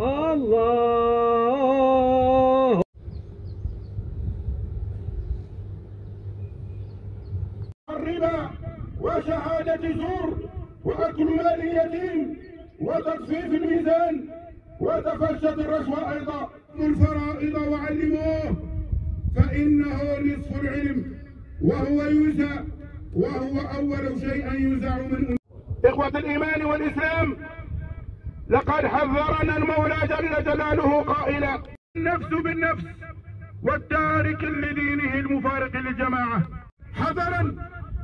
الله. الربا وشهادة زور وأكل مال اليتيم وتطفيف الميزان وتفشت الرشوة أيضا الفرائض وعلموه فإنه نصف العلم وهو يوزع وهو أول شيء يوزع من إخوة الإيمان والإسلام لقد حذرنا المولى جل جلاله قائلا النفس بالنفس والتارك لدينه المفارق للجماعة. حذرا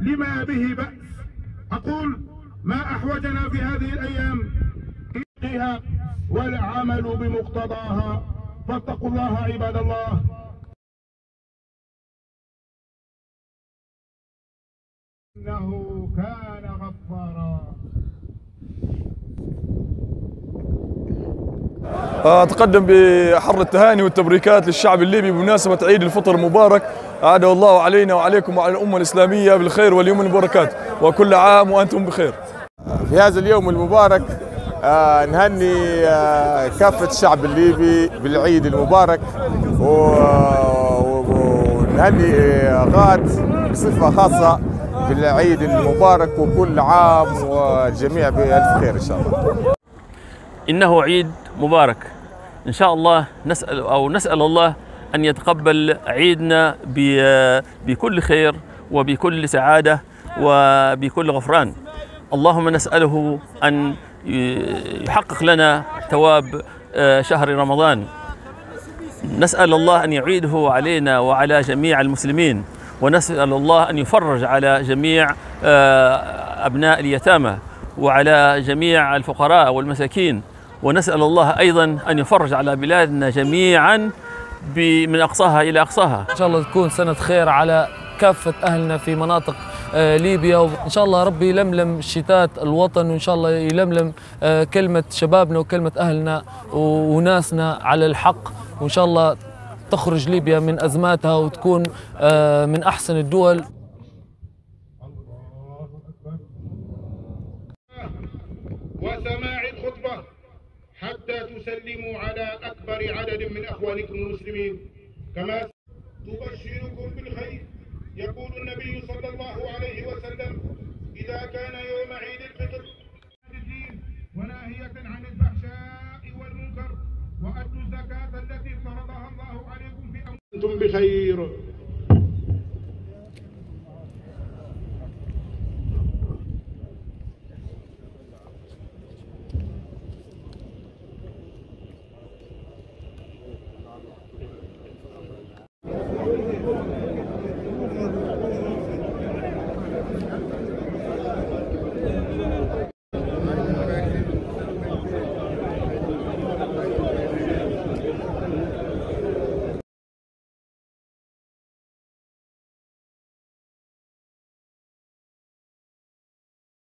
لما به بأس. أقول ما أحوجنا في هذه الأيام إليها والعمل بمقتضاها. فاتقوا الله عباد الله. إنه كان غفارا. أتقدم بحر التهاني والتبريكات للشعب الليبي بمناسبة عيد الفطر المبارك. أعاده الله علينا وعليكم وعلى الأمة الإسلامية بالخير واليوم المباركات. وكل عام وأنتم بخير. في هذا اليوم المبارك آه، نهني آه، كافة الشعب الليبي بالعيد المبارك. ونهني آه، غاد بصفة خاصة بالعيد المبارك. وكل عام والجميع بألف خير إن شاء الله. إنه عيد مبارك. إن شاء الله نسأل أو نسأل الله أن يتقبل عيدنا بكل خير وبكل سعادة وبكل غفران. اللهم نسأله أن يحقق لنا ثواب آه، شهر رمضان. نسأل الله أن يعيده علينا وعلى جميع المسلمين. ونسأل الله أن يفرج على جميع آه، أبناء اليتامى وعلى جميع الفقراء والمساكين. ونسأل الله أيضا أن يفرج على بلادنا جميعا من أقصاها إلى أقصاها. إن شاء الله تكون سنة خير على كافة أهلنا في مناطق آه، ليبيا. وإن شاء الله ربي يلملم شتات الوطن وإن شاء الله يلملم آه، كلمة شبابنا وكلمة أهلنا و- وناسنا على الحق. وإن شاء الله تخرج ليبيا من أزماتها وتكون آه، من أحسن الدول. وسماع الخطبة. تسلموا على أكبر عدد من أخوانكم المسلمين. كما تبشركم بالخير يقول النبي صلى الله عليه وسلم إذا كان يوم عيد الفطر الدين وناهية عن الفحشاء والمنكر وأدوا الزكاة التي فرضها الله عليكم في أنتم بخير.